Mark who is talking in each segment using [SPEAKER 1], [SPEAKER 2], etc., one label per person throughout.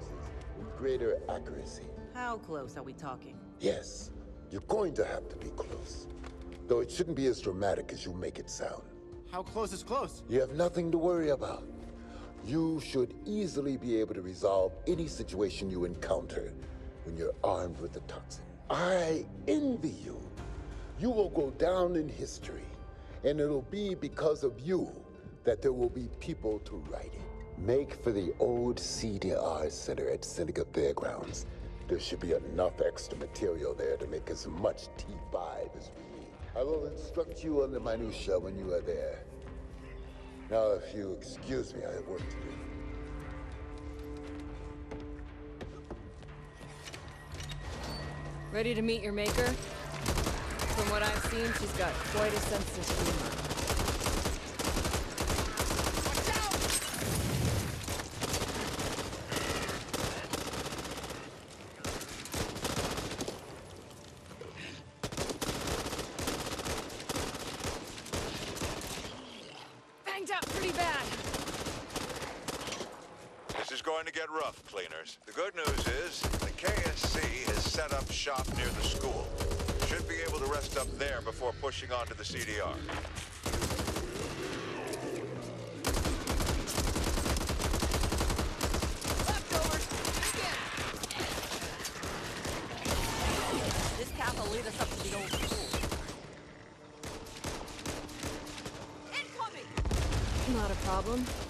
[SPEAKER 1] concentrated with greater accuracy.
[SPEAKER 2] How close are we talking?
[SPEAKER 1] Yes, you're going to have to be close. Though it shouldn't be as dramatic as you make it sound.
[SPEAKER 3] How close is close?
[SPEAKER 1] You have nothing to worry about. You should easily be able to resolve any situation you encounter when you're armed with the toxin. I envy you. You will go down in history, and it'll be because of you that there will be people to write it. Make for the old CDR Center at Seneca Fairgrounds. There should be enough extra material there to make as much T5 as we need. I will instruct you on the minutia when you are there. Now, if you excuse me, I have work to do.
[SPEAKER 4] Ready to meet your maker? From what I've seen, she's got quite a sense of humor. Banged up pretty bad.
[SPEAKER 5] This is going to get rough. The good news is the KSC has set up shop near the school. Should be able to rest up there before pushing on to the CDR.
[SPEAKER 2] Leftovers! Again! This path will lead us up to the old school. Incoming!
[SPEAKER 4] Not a problem.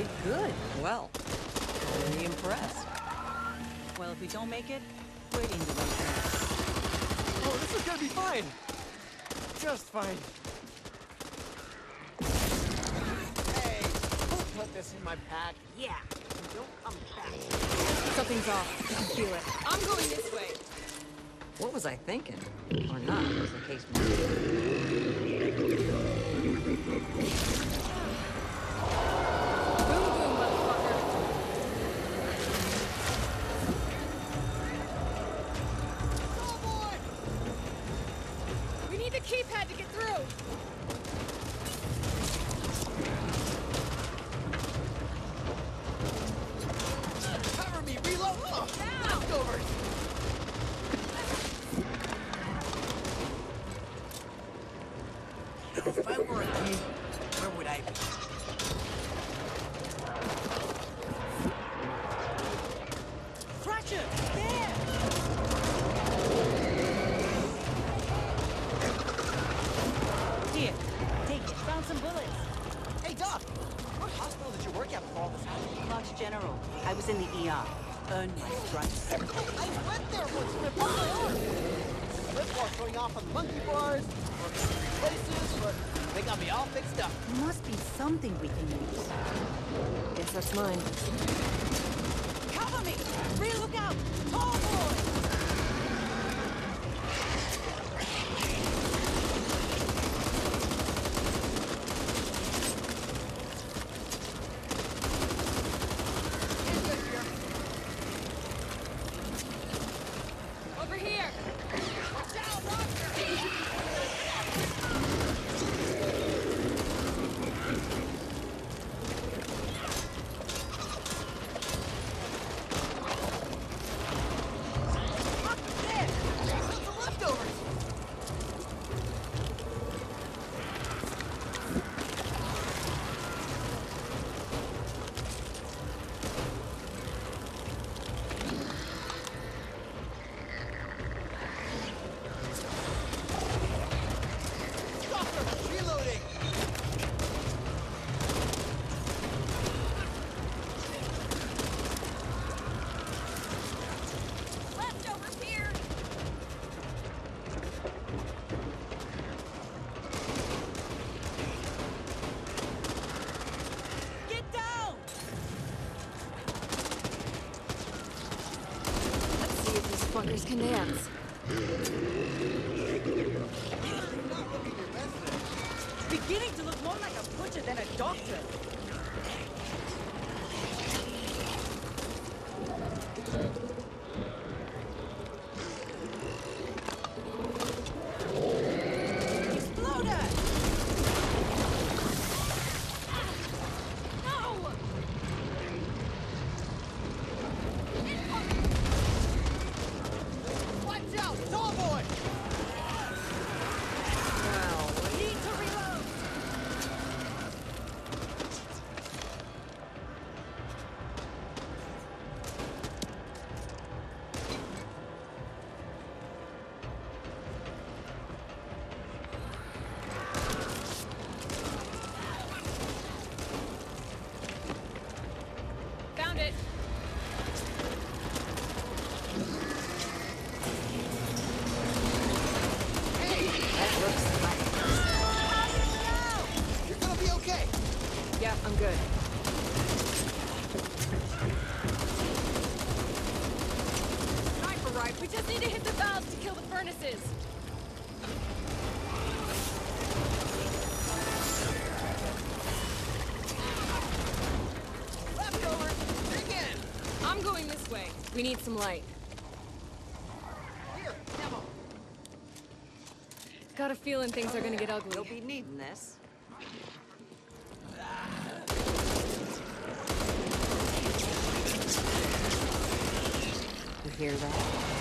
[SPEAKER 2] Did good. Well, really impressed. Well, if we don't make it, waiting to wait.
[SPEAKER 3] Oh, this is gonna be fine! Just fine. Hey, don't put this in my pack.
[SPEAKER 6] Yeah. Don't come back.
[SPEAKER 4] Something's off. I can feel it. I'm going this way.
[SPEAKER 6] What was I thinking? Or not, as the case may be.
[SPEAKER 2] Some bullets.
[SPEAKER 3] Hey, Doc! What hospital did you work at before all this happened?
[SPEAKER 2] Clark's General. I was in the ER. Earned my stripes.
[SPEAKER 3] I went there once and broke my arm! Bars going off on the monkey bars, places, but they got me all fixed up.
[SPEAKER 2] Must be something we can use.
[SPEAKER 4] Guess that's mine.
[SPEAKER 2] Cover me! Real look out!
[SPEAKER 4] master's commands. It's
[SPEAKER 2] beginning to look more like a butcher than a doctor.
[SPEAKER 4] We need some light.
[SPEAKER 3] Here, devil.
[SPEAKER 4] Got a feeling things are gonna get ugly.
[SPEAKER 6] You'll be needing this. You hear that?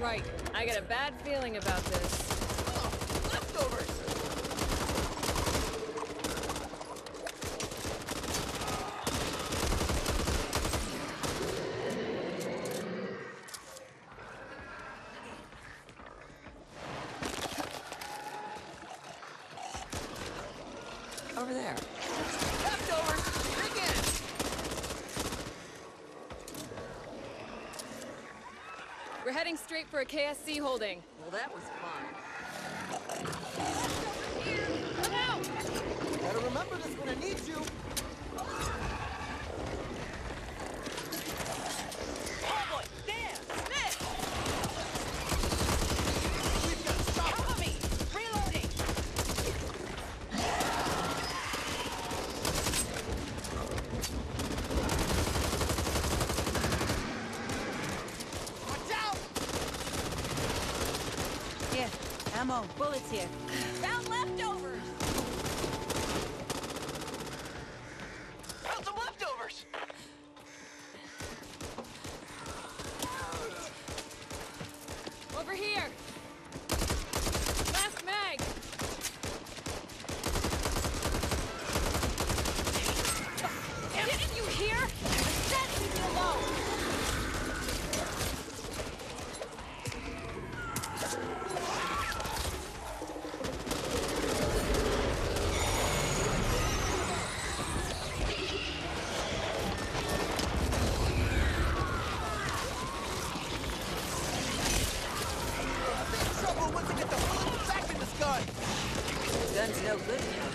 [SPEAKER 4] right. I got a bad feeling about this. We're heading straight for a KSC holding.
[SPEAKER 6] Well, that was fun.
[SPEAKER 3] Gotta remember this when I need you.
[SPEAKER 2] Ammo, bullets here.
[SPEAKER 4] Found leftovers!
[SPEAKER 6] no good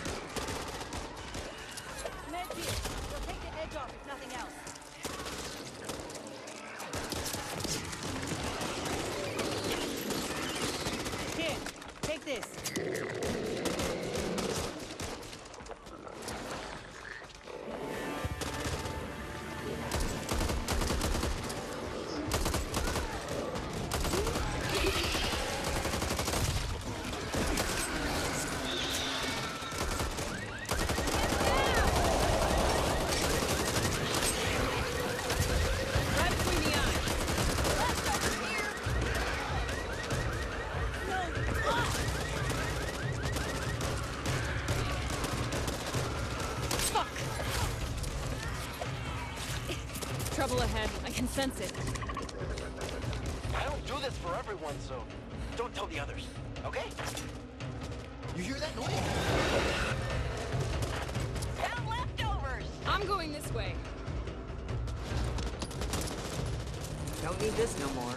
[SPEAKER 4] Trouble ahead. I can sense it.
[SPEAKER 3] I don't do this for everyone, so don't tell the others, okay? You hear that noise?
[SPEAKER 4] Found leftovers! I'm going this way.
[SPEAKER 6] Don't need this no more.